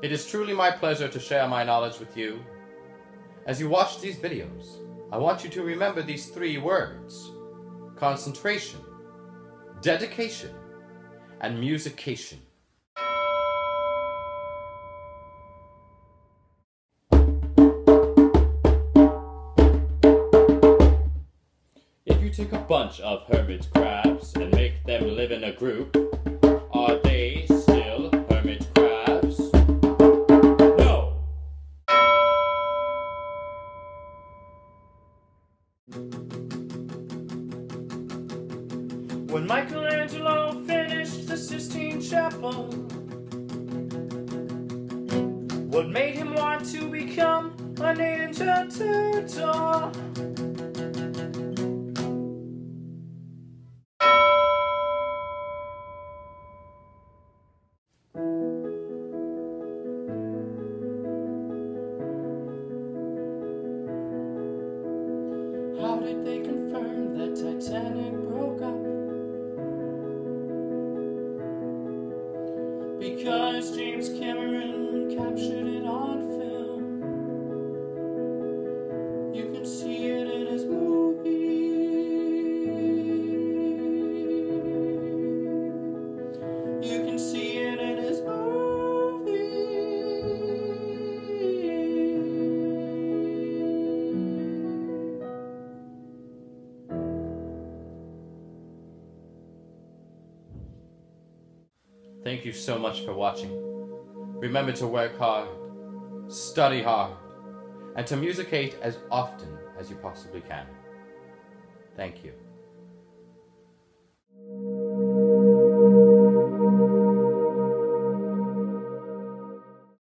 It is truly my pleasure to share my knowledge with you. As you watch these videos, I want you to remember these three words concentration, dedication, and musication. If you take a bunch of hermit crabs and make them live in a group, When Michelangelo finished the Sistine Chapel, what made him want to become a Ninja Turtle? How did they confirm that Titanic broke up? Because James Cameron captured it on Thank you so much for watching. Remember to work hard, study hard, and to musicate as often as you possibly can. Thank you.